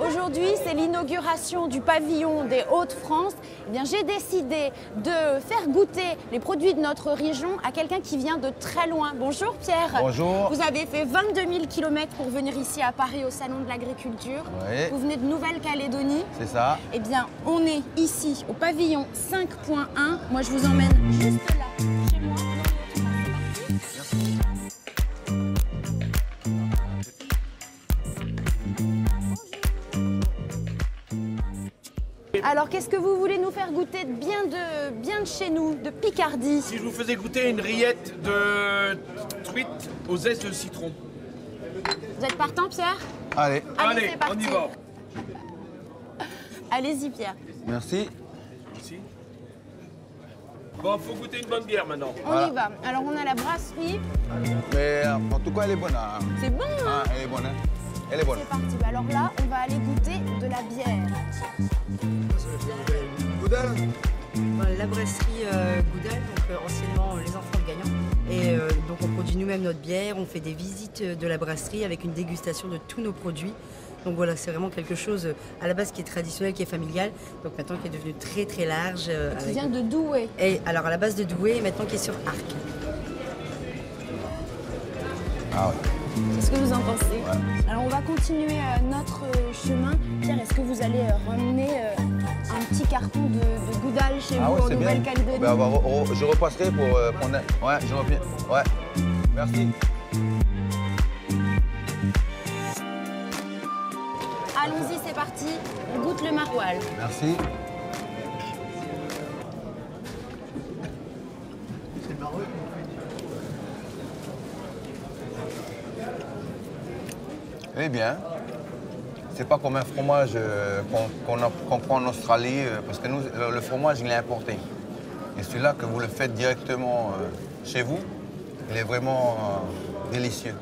Aujourd'hui, c'est l'inauguration du pavillon des Hauts-de-France. Eh bien, j'ai décidé de faire goûter les produits de notre région à quelqu'un qui vient de très loin. Bonjour Pierre. Bonjour. Vous avez fait 22 000 km pour venir ici à Paris au Salon de l'Agriculture. Oui. Vous venez de Nouvelle-Calédonie. C'est ça. Eh bien, on est ici au pavillon 5.1. Moi, je vous emmène juste là, chez moi. Alors, qu'est-ce que vous voulez nous faire goûter de bien de, bien de chez nous, de Picardie Si je vous faisais goûter une rillette de truite au zeste de citron. Vous êtes partant, Pierre Allez, Allez, Allez, c'est parti. on y va. Allez-y, Pierre. merci. Ici. Bon, faut goûter une bonne bière maintenant. On Voilà. y va. Alors, on a la brasserie. Mais en tout cas, elle est bonne. hein. C'est bon, hein Ah, elle est bonne. hein. Elle est bonne. C'est parti. Bah, Alors là, on va aller goûter de la bière. Dans la brasserie euh, Goudal, donc euh, anciennement euh, les enfants de Gagnant. Et euh, donc on produit nous-mêmes notre bière, on fait des visites de la brasserie avec une dégustation de tous nos produits. Donc voilà, c'est vraiment quelque chose à la base qui est traditionnel, qui est familial, donc maintenant qui est devenu très très large. euh, Qui avec- vient de Douai. Et alors à la base de Douai, et maintenant qui est sur Arc. Ah ouais. Qu'est-ce que vous en pensez Alors on va continuer euh, notre euh, chemin. Pierre, est-ce que vous allez euh, ramener euh, un petit carton de, de Goudal chez Ah vous ouais, en c'est. Nouvelle-Calédonie? Ben, re- re- je repasserai pour euh, prendre. un- Ouais, je reviens. Ouais. Merci. Allons-y, c'est parti. On goûte le maroilles. Merci. Eh bien, c'est pas comme un fromage euh, qu'on prend en Australie, euh, parce que nous, le, fromage, il est importé. Et celui-là, que vous le faites directement euh, chez vous, il est vraiment délicieux.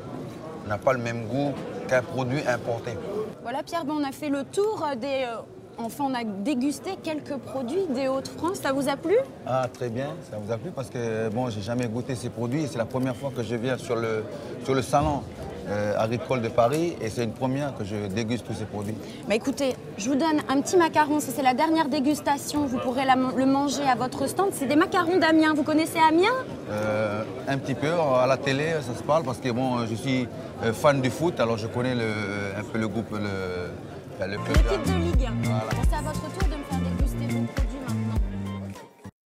On n'a pas le même goût qu'un produit importé. Voilà Pierre, ben, on a fait le tour des... Enfin, on a dégusté quelques produits des Hauts-de-France. Ça vous a plu? Ah, très bien, ça vous a plu parce que bon, j'ai jamais goûté ces produits et c'est la première fois que je viens sur le, sur le salon euh, agricole de Paris et c'est une première que je déguste tous ces produits. Bah écoutez, je vous donne un petit macaron. C'est la dernière dégustation. Vous pourrez la le manger à votre stand. C'est des macarons d'Amiens. Vous connaissez Amiens? Euh, un petit peu à la télé, ça se parle parce que bon, je suis euh, fan du foot, alors je connais le, un peu le groupe, le, enfin, le de Ligue 1. Voilà. Bon, C'est à votre tour